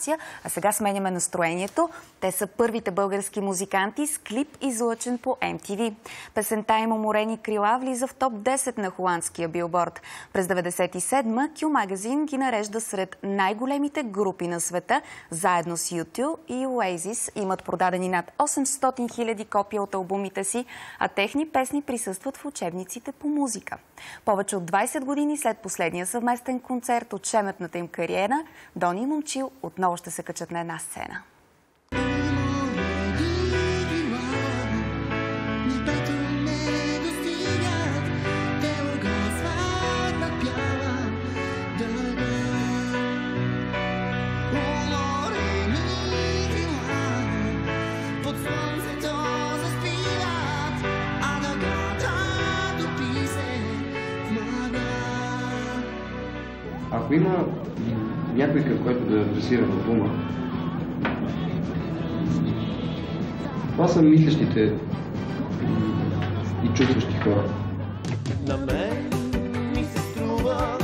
информация. А сега сменяме настроението. Те са първите български музиканти с клип излъчен по MTV. Песента им «Уморени крила» влиза в топ 10 на холандския билборд. През 97-ма Q Magazine ги нарежда сред най-големите групи на света, заедно с YouTube и Oasis. Имат продадени над 800 000 копия от албумите си, а техни песни присъстват в учебниците по музика. Повече от 20 години след последния съвместен концерт от шеметната им кариера, Дони Момчил отново ще се качат на една сцена. Ако има някой, към който да адресира албума, това са мислещите и чувстващи хора. На мен ми се струва,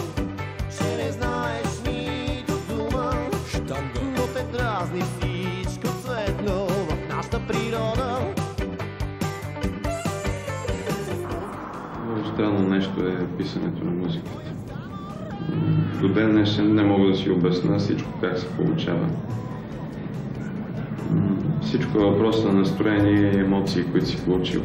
че не знаеш нито дума, но те дразни всичко цветно в нашата природа. Много странно нещо е писането на музиката. До ден днешен не мога да си обясня всичко как се получава. Всичко е въпрос на настроение и емоции, които си получил.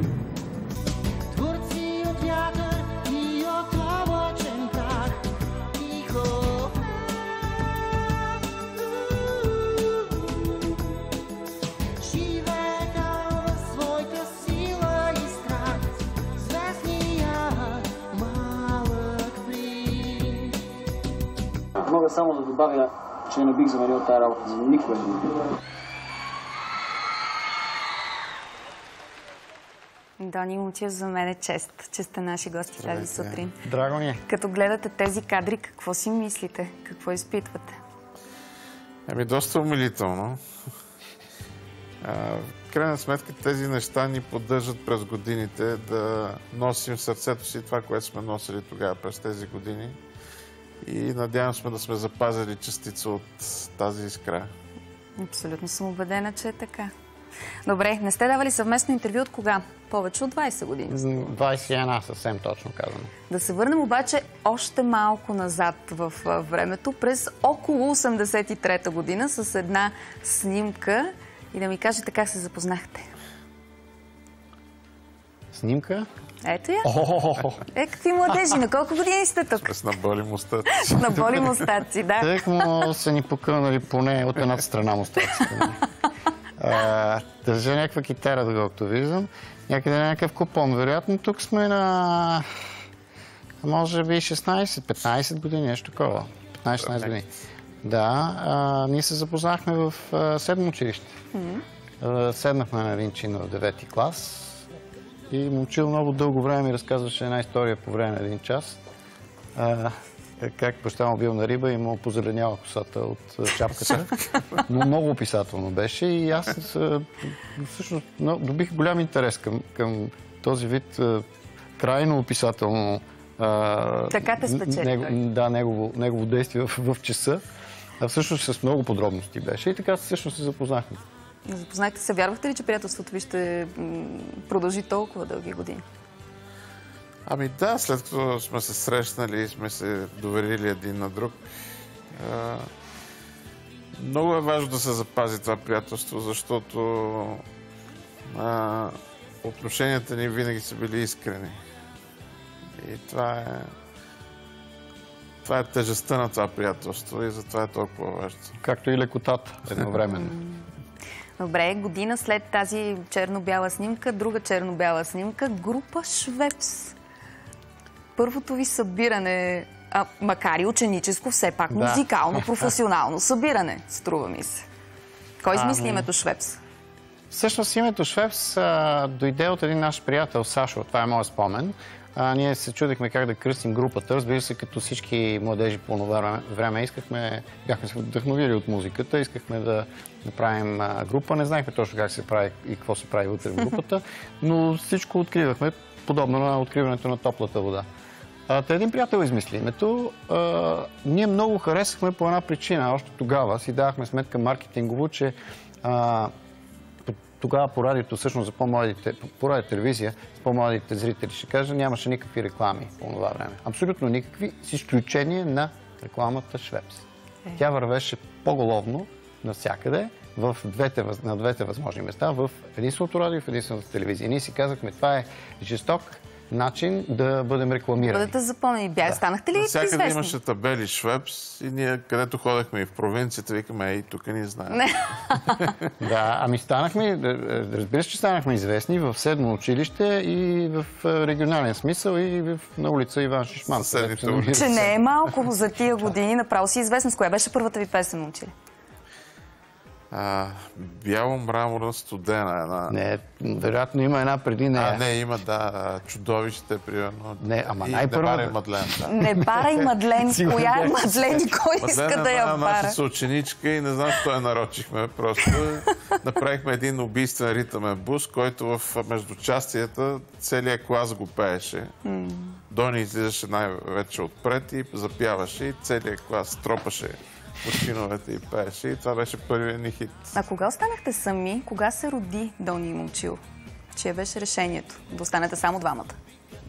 Добавя, че не бих заменил тази работа за никой друг. Дони Момчил, за мен е чест, че сте наши гости тази сутрин. Драго ни е. Като гледате тези кадри, какво си мислите? Какво изпитвате? Еми, доста умилително. А, в крайна сметка тези неща ни поддържат през годините да носим в сърцето си това, което сме носили тогава през тези години. И надявам сме да сме запазили частица от тази искра. Абсолютно съм убедена, че е така. Добре, не сте давали съвместно интервю от кога? Повече от 20 години. 21 съвсем точно казано. Да се върнем обаче още малко назад в времето, през около 83-та година, с една снимка и да ми кажете как се запознахте. Снимка? Ето я. Е, какви младежи, на колко години сте тук? През наболи мустаци. На боли мустаци, да. Тък му са ни покълнали поне от едната страна мустаците. А, Държа някаква китара, доколкото виждам. Някъде някакъв купон. Вероятно тук сме на може би 16-15 години, нещо такова. 15-16 години. Да, а, ние се запознахме в а, седмо училище. А, седнахме на един чин в 9 клас и момчил много дълго време ми разказваше една история по време на един час. А, как баща му бил на риба и му позеленяла косата от а, шапката. Но много описателно беше и аз а, всъщност но, добих голям интерес към, към този вид крайно описателно а, Така те спечели него- да, негово, негово действие в, в часа. А всъщност с много подробности беше. И така всъщност се запознахме. Запознахте се, вярвахте ли, че приятелството ви ще продължи толкова дълги години? Ами да, след като сме се срещнали и сме се доверили един на друг, а, много е важно да се запази това приятелство, защото а, отношенията ни винаги са били искрени. И това е, това е тежестта на това приятелство и затова е толкова важно. Както и лекотата едновременно. Добре, година след тази черно-бяла снимка, друга черно-бяла снимка, група Швепс. Първото ви събиране, а, макар и ученическо, все пак Да. музикално, професионално събиране, струва ми се. Кой измисли Ами- името Швепс? Всъщност името Швепс а, дойде от един наш приятел Сашо, това е моят спомен. А, ние се чудихме как да кръстим групата. Разбира се, като всички младежи по това време, искахме, бяхме се вдъхновили от музиката, искахме да направим а, група. Не знаехме точно как се прави и какво се прави вътре в групата, но всичко откривахме, подобно на откриването на топлата вода. А, та един приятел измисли името. А, ние много харесахме по една причина. Още тогава си давахме сметка маркетингово, че а, тогава по радиото, всъщност за по- радио телевизия, с по-младите зрители ще кажа, нямаше никакви реклами по това време. Абсолютно никакви, с изключение на рекламата Швепс. Тя вървеше по-головно навсякъде, в двете, на двете възможни места, в единственото радио и в единствената телевизия. И ние си казахме, това е жесток начин да бъдем рекламирани. Бъдете запомнени. Бях, станахте ли Всякъде известни? имаше табели Швепс и ние, където ходехме и в провинцията, викаме, ей, тук ни знаем. Да, ами станахме, разбира се, че станахме известни в седмо училище и в регионален смисъл и в, на улица Иван Шишман. Че не е малко за тия години, направо си известност. Коя беше първата ви песен, учили? А, бяло мраморна студена една. Не, вероятно има една преди нея. А, не, има, да, чудовище, примерно. Не, ама И най-първата- Не барай Мадлен, да. Не барай Мадлен. Сигурно Коя е Мадлен и кой иска Мадлен да е я една бара? наша съученичка и не знам, защо я нарочихме. Просто направихме един убийствен ритъмен бус, който в междучастията целият клас го пееше. Дони излизаше най-вече отпред и запяваше и целият клас тропаше по чиновете и пееше. И това беше първият ни хит. А кога останахте сами? Кога се роди Дони Момчил? Чие беше решението? Да останете само двамата.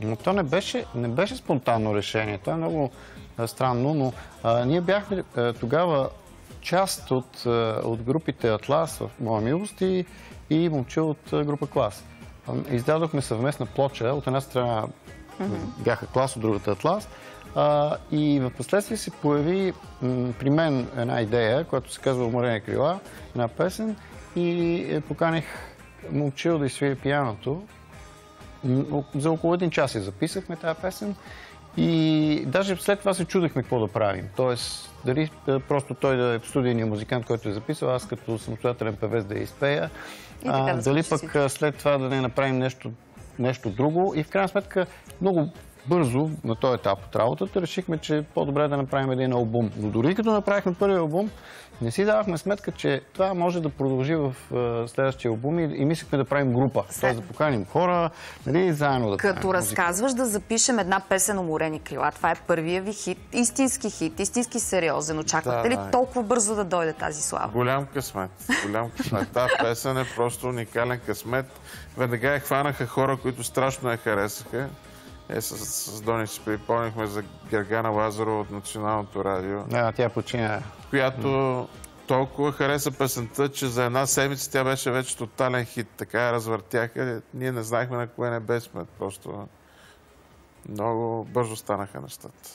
Но то не беше, не беше спонтанно решение. То е много а, странно, но а, ние бяхме а, тогава част от, от групите Атлас в Моя милост и, и момче от група Клас. Издадохме съвместна плоча. От една страна бяха Клас, от другата Атлас. А, и в последствие се появи при мен една идея, която се казва Уморени крила, една песен и е, поканих момчил да изсвири пияното. За около един час я записахме тази песен и даже след това се чудехме какво да правим. Тоест, дали е, просто той да е студийният музикант, който е записал, аз като самостоятелен певец да я изпея, да дали пък след това да не направим нещо, нещо друго. И в крайна сметка много бързо на този етап от работата решихме, че е по-добре да направим един албум. Но дори като направихме първи албум, не си давахме сметка, че това може да продължи в следващия албум и, и мислихме да правим група. Тоест да поканим хора, нали, заедно да Като музика. разказваш да запишем една песен Уморени крила, това е първия ви хит, истински хит, истински сериозен. Очаквате Да, ли толкова бързо да дойде тази слава? Голям късмет. Голям късмет. Тази песен е просто уникален късмет. Веднага я хванаха хора, които страшно я харесаха. Е, с, с Дони си припомнихме за Гергана Лазарова от Националното радио, Да, тя почина. която толкова хареса песента, че за една седмица тя беше вече тотален хит. Така я развъртяха. Ние не знаехме на кое небе сме. Просто много бързо станаха нещата.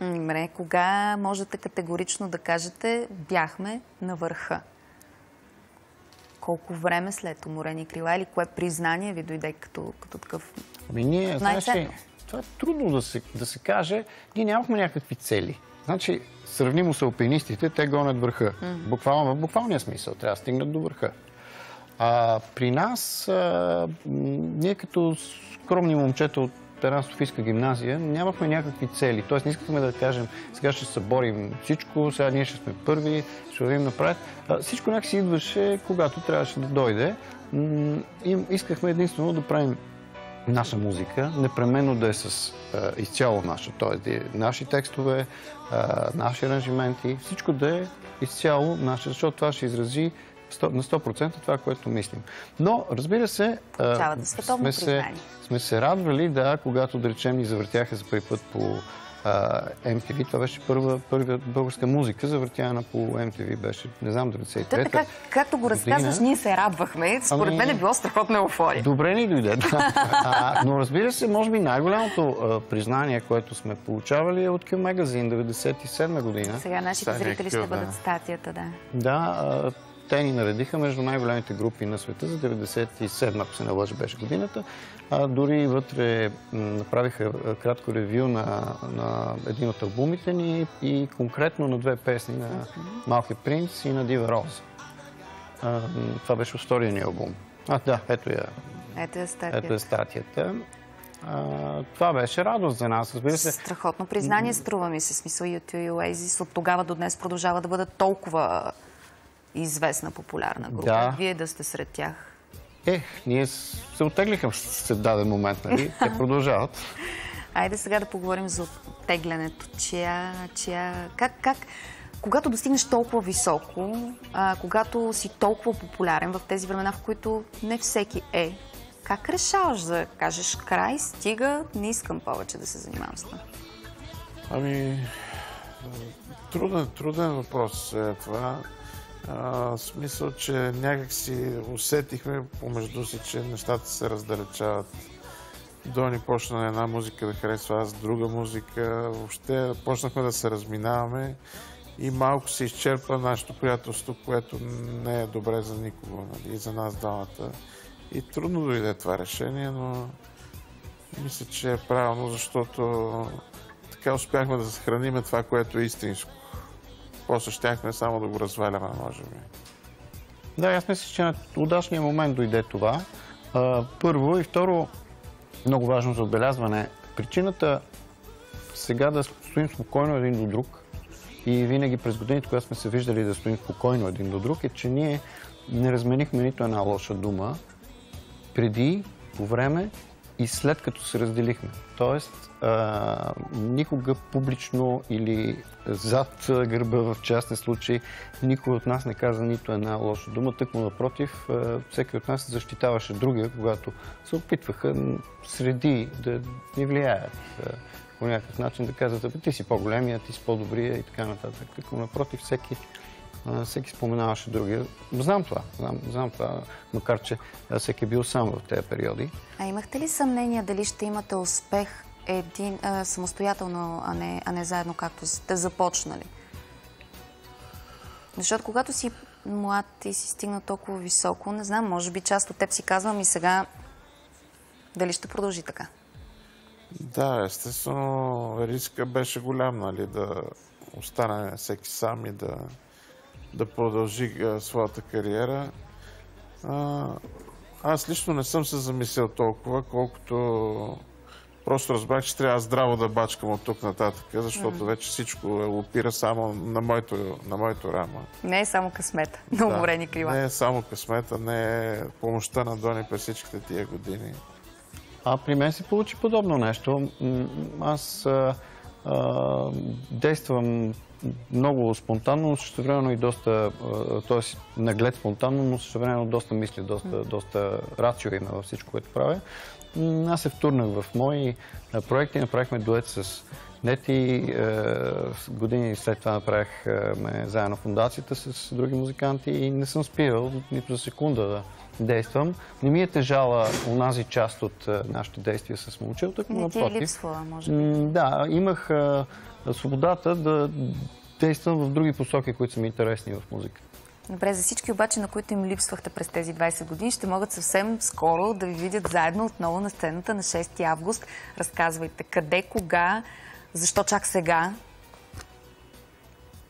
Добре, кога можете категорично да кажете бяхме на върха? Колко време след уморени крила или кое признание ви дойде като, като такъв? Ами ние, знаеш ли, това е трудно да се, да се каже. Ние нямахме някакви цели. Значи, сравнимо с алпинистите, те гонят върха. Буквално, в буквалния смисъл. Трябва да стигнат до върха. А, при нас, а, ние като скромни момчета от една Софийска гимназия, нямахме някакви цели. Тоест, не искахме да кажем, сега ще се борим всичко, сега ние ще сме първи, ще вървим напред. А, всичко някакси идваше, когато трябваше да дойде. М, искахме единствено да правим наша музика, непременно да е с а, изцяло наша, т.е. наши текстове, а, наши аранжименти, всичко да е изцяло наше, защото това ще изрази 100, на 100% това, което мислим. Но, разбира се, а, сме, се, сме се радвали, да, когато, да речем, ни завъртяха за първи път по MTV. Това беше първа, първа българска музика, завъртяна по MTV. Беше, не знам, 93-та. Те така, както го разказваш, ние се радвахме. Според Ами- мен е било страхотна еуфория. Добре ни дойде, да. А, но разбира се, може би най-голямото признание, което сме получавали е от Q Magazine 97 година. Сега нашите Сега зрители ще да. бъдат в статията, да. Да, а, те ни наредиха между най-големите групи на света за 97, ако се не лъжа, беше годината. А, дори вътре направиха кратко ревю на, на един от албумите ни и конкретно на две песни на Малки принц и на Дива Роз. А, това беше втория ни албум. А, да, ето я. Ето е статията. Ето е статията. А, това беше радост за нас. Разбира се, Страхотно признание, струва ми се. Смисъл U2 и Oasis от тогава до днес продължава да бъдат толкова известна, популярна група. Да. Вие да сте сред тях. Е, ние се оттеглиха след даден момент, нали? Те продължават. Айде сега да поговорим за оттеглянето. Чия, чия, как, как, когато достигнеш толкова високо, а, когато си толкова популярен в тези времена, в които не всеки е, как решаваш да кажеш край, стига, не искам повече да се занимавам с това? Ами, труден, труден въпрос е това. Смисъл, че някак си усетихме помежду си, че нещата се раздалечават. Дони почна на една музика да харесва, аз друга музика. Въобще почнахме да се разминаваме и малко се изчерпа нашето приятелство, което не е добре за никого, нали, и за нас двамата. И трудно дойде това решение, но мисля, че е правилно, защото така успяхме да съхраниме това, което е истинско. После щяхме само да го разваляме, може би. Да, аз мисля, че на удачния момент дойде това. Първо и второ, много важно за отбелязване, причината сега да стоим спокойно един до друг и винаги през годините, когато сме се виждали да стоим спокойно един до друг, е, че ние не разменихме нито една лоша дума преди, по време и след като се разделихме. Тоест, а, никога публично или зад гърба в частни случаи никой от нас не каза нито една лоша дума. Тъкмо напротив, а, всеки от нас защитаваше другия, когато се опитваха среди да ни влияят а, по някакъв начин, да казват, ти си по-големия, ти си по-добрия и така нататък. Тъкмо напротив, всеки а, всеки споменаваше другия. Знам това, знам, знам това, макар че всеки е бил сам в тези периоди. А имахте ли съмнение дали ще имате успех един, а, самостоятелно, а не, а не заедно, както сте започнали? Защото когато си млад и си стигна толкова високо, не знам, може би част от теб си казвам и сега дали ще продължи така. Да, естествено, риска беше голям, нали, да остане всеки сам и да, да продължи а, своята кариера. А, аз лично не съм се замислял толкова, колкото просто разбрах, че трябва здраво да бачкам от тук нататък, защото вече всичко е опира само на моето, на моето рама. Не е само късмета на уморени крила. Не е само късмета, не е помощта на Дони през всичките тия години. А при мен се получи подобно нещо. Аз а, а, действам много спонтанно, но също времено и доста, т.е. наглед спонтанно, но също времено доста мисля, доста, доста рацио има във всичко, което правя. Аз се втурнах в мои проекти, направихме дует с Нети, е, години след това направихме заедно фундацията с други музиканти и не съм спирал нито за секунда да действам. Не ми е тежала онази част от е, нашите действия с момчето, Не ти е липсвала, може би. Да, имах свободата да действам в други посоки, които са ми интересни в музиката. Добре, за всички обаче, на които им липсвахте през тези 20 години, ще могат съвсем скоро да ви видят заедно отново на сцената на 6 август. Разказвайте къде, кога, защо чак сега.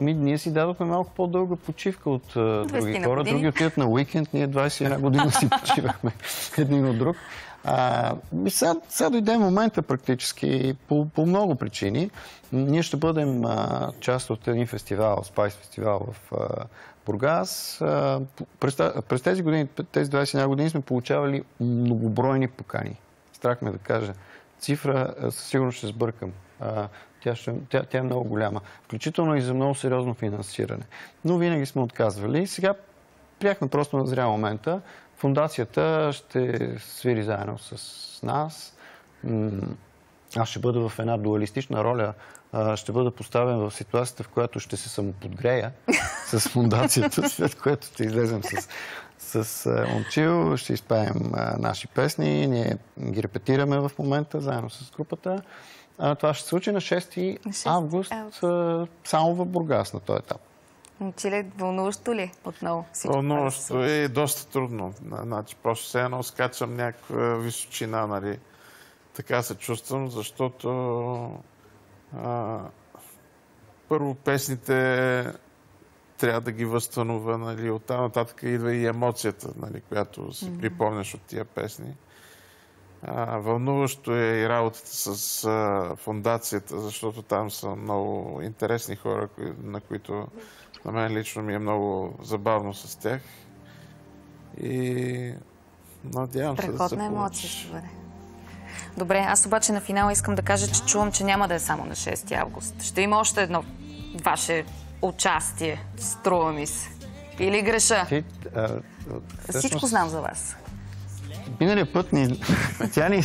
Ми, ние си дадохме малко по-дълга почивка от други хора. години. Други отиват на уикенд, ние 21 година си почивахме един от друг. Сега, сега дойде момента практически по, по много причини. Ние ще бъдем а, част от един фестивал, Spice фестивал в а, Бургас. А, през, през тези години, тези 21 години сме получавали многобройни покани. Страх ме да кажа. Цифра със сигурност ще сбъркам. А, тя, ще, тя, тя е много голяма. Включително и за много сериозно финансиране. Но винаги сме отказвали. Сега приехме просто на зря момента. Фундацията ще свири заедно с нас. Аз ще бъда в една дуалистична роля. Ще бъда поставен в ситуацията, в която ще се самоподгрея с фундацията, след което ще излезем с, с момчил, ще изпеем а, наши песни. Ние ги репетираме в момента заедно с групата. А, Това ще се случи на 6 На 6 август, август. а, само в Бургас на този етап. Момчиле, вълнуващо ли отново всичко? Вълнуващо е и доста трудно. Значи, просто все едно скачам някаква височина, нали. Така се чувствам, защото а, първо песните трябва да ги възстановя, нали. Оттам нататък идва и емоцията, нали, която си припомняш от тия песни. А, вълнуващо е и работата с а, фундацията, защото там са много интересни хора, кои, на които на мен лично ми е много забавно с тях. И надявам се да се Страхотна емоция ще бъде. Добре, аз обаче на финала искам да кажа, че чувам, че няма да е само на 6 август. Ще има още едно ваше участие, струва ми се. Или греша? Ти, а, Всичко всъщност, знам за вас. Миналия път ни, тя, ни,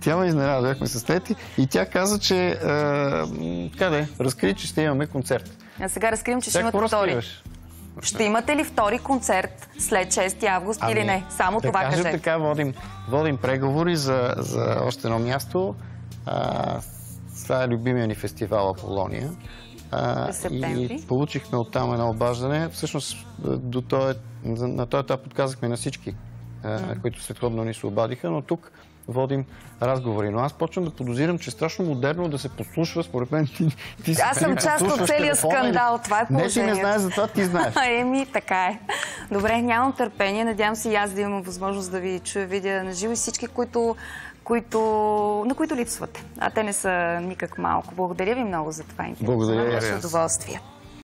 тя ме изненада, бяхме с Тети и тя каза, че а, м, така да е, разкри, че ще имаме концерт. А сега разкривам, че ще имате какво втори. разкриваш? Ще имате ли втори концерт след 6 август или не? Само да това кажем кажете. така, водим, водим преговори за, за още едно място. А, това е любимия ни фестивал Аполония. А, и получихме оттам едно обаждане. Всъщност до на този етап отказахме на всички, а, които следходно ни се обадиха, но тук водим разговори. Но аз почвам да подозирам, че е страшно модерно да се послушва. Според мен ти, ти Аз съм част от целия скандал. Това е Не, ти не положението. знаеш за това, ти знаеш. Еми, така е. Добре, нямам търпение. Надявам се и аз да имам възможност да ви чуя, видя на живо и всички, които, които, на които липсвате. А те не са никак малко. Благодаря ви много за това интервю. Благодаря беше удоволствие.